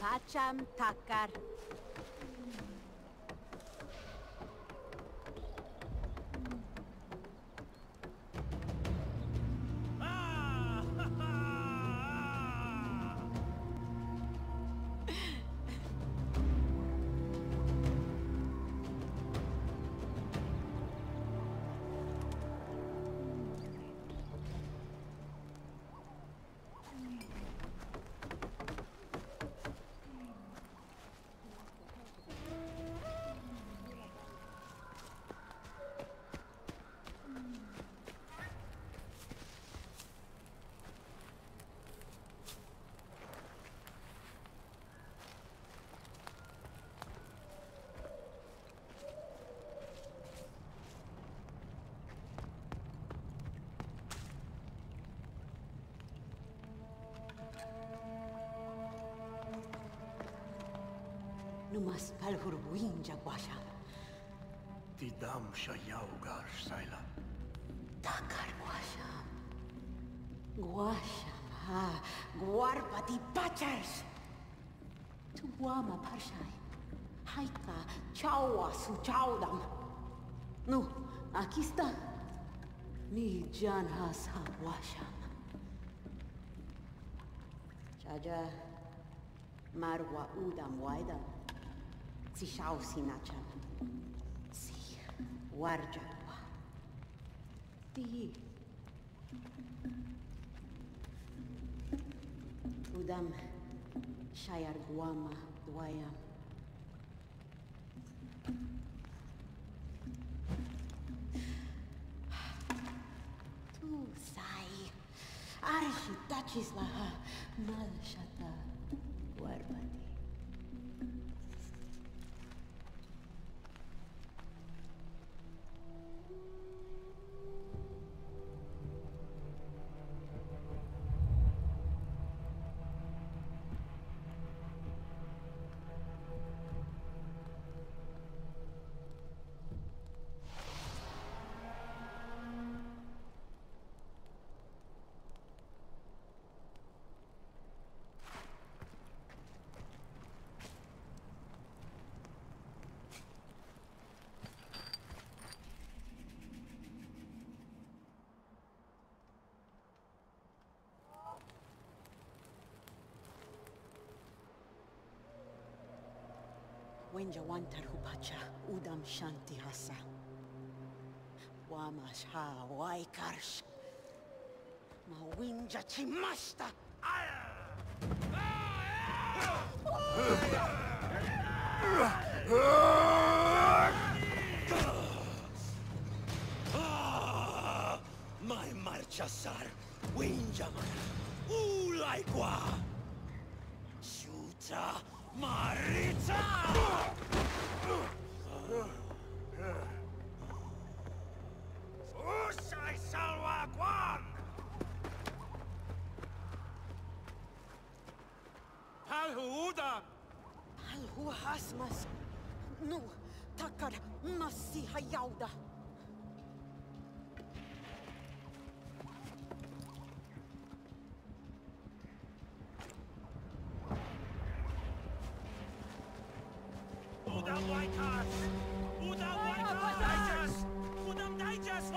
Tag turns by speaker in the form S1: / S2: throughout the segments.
S1: Pacham takar. Numas palhurbuin de aguaxam.
S2: Tidam xaiau gar saila.
S1: Takar guaxam. Guaxam, ah, guarpati pachars. Tuama parshai. Haika, chaua su chaudam. Nu, aqui está. Mi janhas aguaxam. Chaja. Marwa udam waidam. Si shau sinacham. Si warjatwa. Ti. Udam shayar guama dwayam. Tu sai. Arshi tachis laha mal shata Wenja wantar hupacha udam shanti hasa. Wamash ha waikarsh. Ma winja chimashta.
S2: Mai marchasar. Winjaman. Ulaikwa. Shuta Marita! Usai salwa kwan! Palhuda!
S1: Alhu hasmas. Nu, takar massi hayauda.
S2: Udam Waikars! Udam! Daijas! Udam Daijas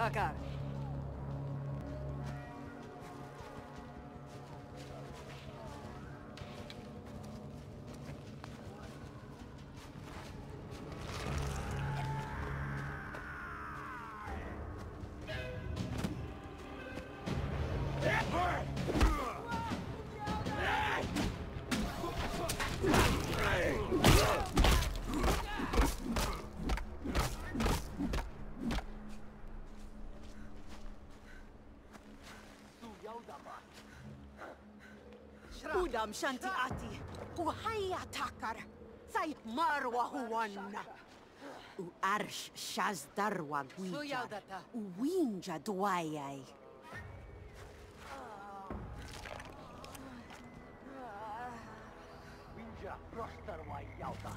S2: Takkar.
S1: Udam shanti ati. Uhaya takar. Say marwa huwanna. U arsh shazdarwa gwijar.
S2: Suyaudata.
S1: U winja dwayay.
S3: Winja prostar wa yauta.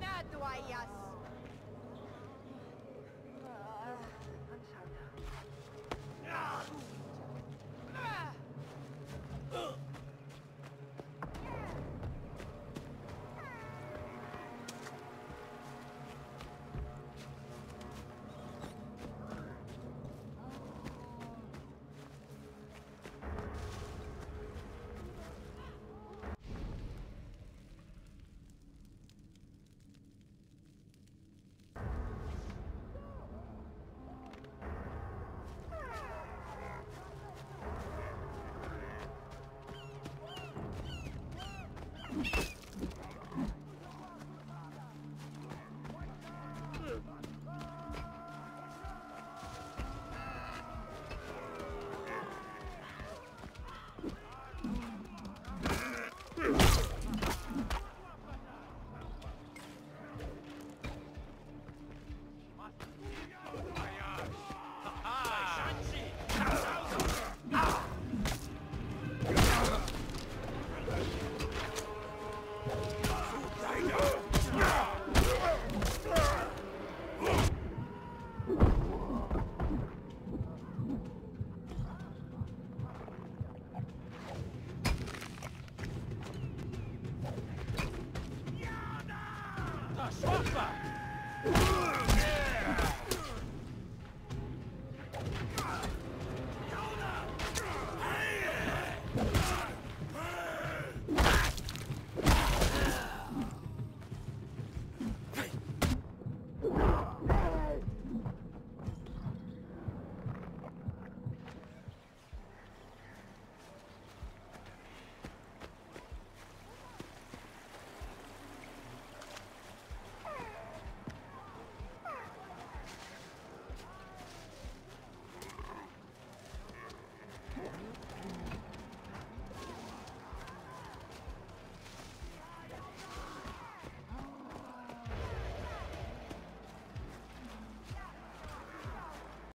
S2: Nadwayas. Swapper!